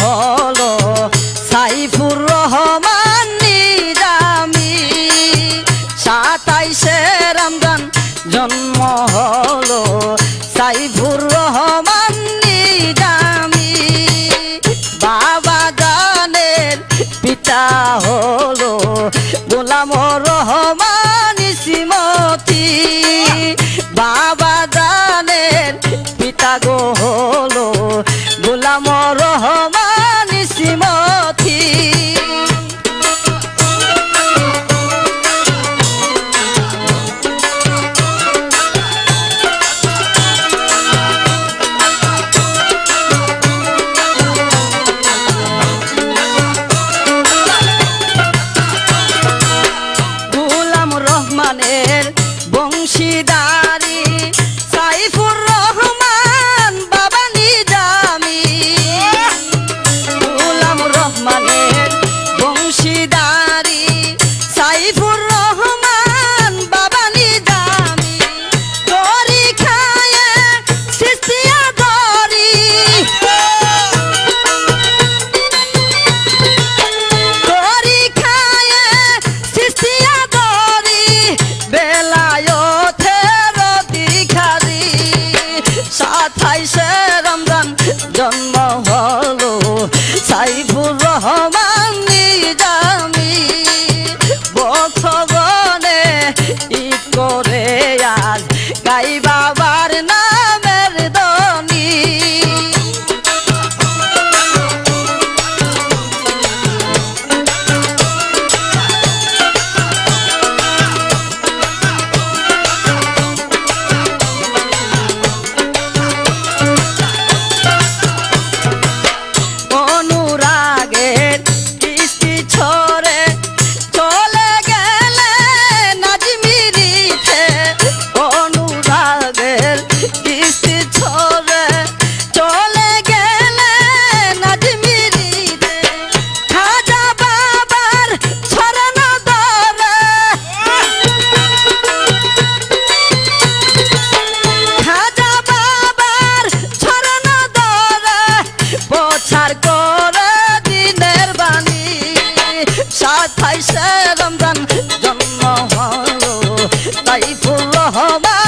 হলো সাইফুর রহমান নিজামি। সাতাইশে রামজান জন্ম হলো সাইফুর রহমান নিজামি। বাবা গানের পিতা হলো গোলাম রহমান ইসমতি। বাবা গানের পিতা গো সাইফুর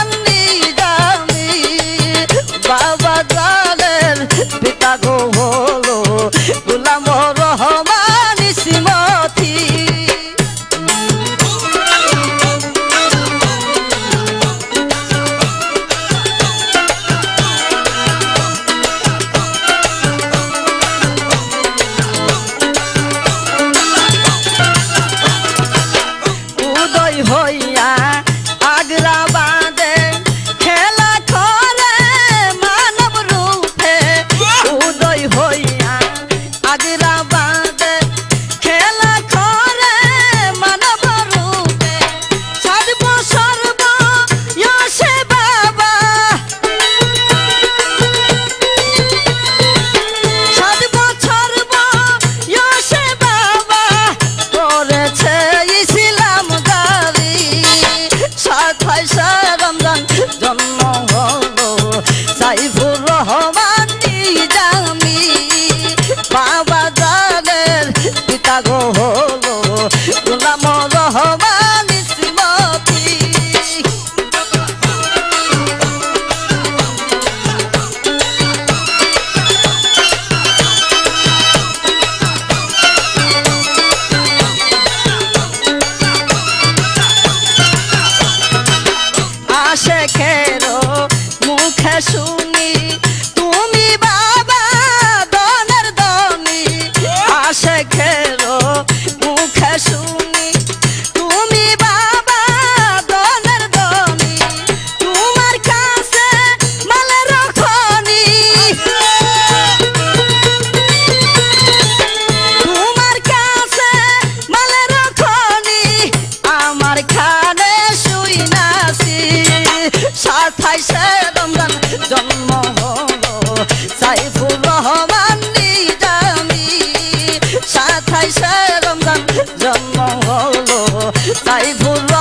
তাই ভুল